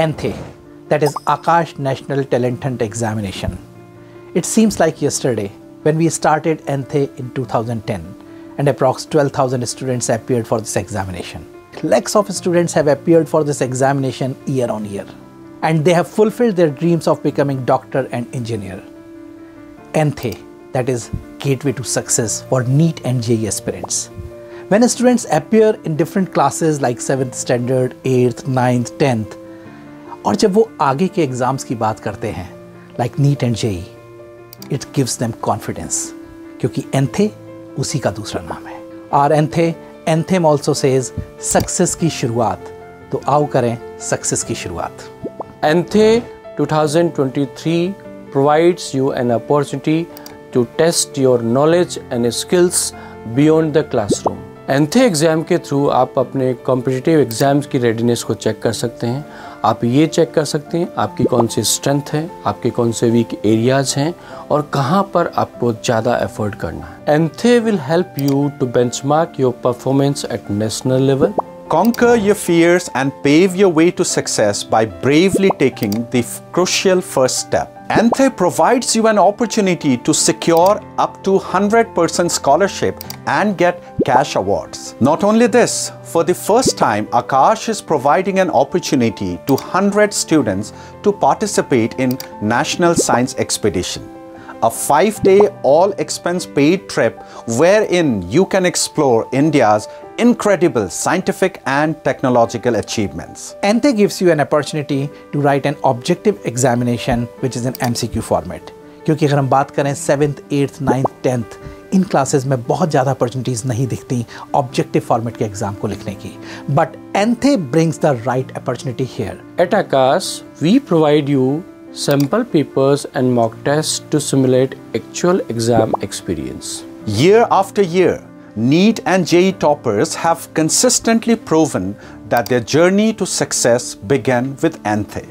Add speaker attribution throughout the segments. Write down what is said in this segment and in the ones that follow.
Speaker 1: ANTHE, that is Aakash National Talent Hunt Examination. It seems like yesterday when we started ANTHE in 2010 and approx 12,000 students appeared for this examination. Lakhs of students have appeared for this examination year on year and they have fulfilled their dreams of becoming doctor and engineer. ANTHE, that is Gateway to Success for NEET and JEE aspirants. When students appear in different classes like 7th standard, 8th, 9th, 10th और जब वो आगे के exams की बात करते हैं like NEET and JEE it gives them confidence क्योंकि एंथे उसी का दूसरा नाम है और ANTHE anthem also says success की शुरुआत तो आओ करें सक्सेस की शुरुआत
Speaker 2: ANTHE 2023 provides you an opportunity to test your knowledge and skills beyond the classroom. ANTHE exam के थ्रू आप अपने कॉम्पिटिटिव एग्ज़ाम्स की रेडीनेस को चेक कर सकते हैं। आप ये चेक कर सकते हैं, आपकी कौन सी स्ट्रेंथ है, आपके कौन से वीक एरियाज़ हैं और कहाँ पर आपको ज़्यादा एफर्ट करना है। ANTHE will help you to benchmark your performance at national level
Speaker 3: Conquer your fears and pave your way to success by bravely taking the crucial first step. Anthe provides you an opportunity to secure up to 100% scholarship and get cash awards. Not only this, for the first time, Aakash is providing an opportunity to 100 students to participate in National Science Expedition a five day all expense paid trip wherein you can explore India's incredible scientific and technological achievements.
Speaker 1: ANTHE gives you an opportunity to write an objective examination which is an MCQ format. क्योंकि अगर हम बात करें seventh eighth ninth tenth in classes में बहुत ज़्यादा opportunities नहीं दिखती ऑब्जेक्टिव फॉर्मेट के एग्जाम को लिखने की but ANTHE brings the right opportunity here
Speaker 2: at Aakash we sample papers and mock tests to simulate actual exam experience.
Speaker 3: Year after year, NEET and JEE toppers have consistently proven that their journey to success began with ANTHE.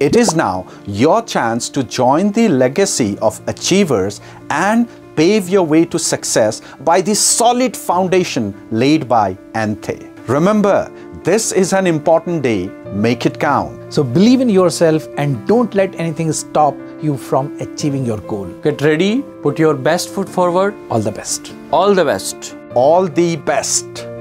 Speaker 3: It is now your chance to join the legacy of achievers and pave your way to success by the solid foundation laid by ANTHE. Remember, this is an important day. Make it count.
Speaker 1: So believe in yourself and don't let anything stop you from achieving your goal.
Speaker 2: Get ready, put your best foot forward.
Speaker 1: All the best.
Speaker 2: All the best.
Speaker 3: All the best.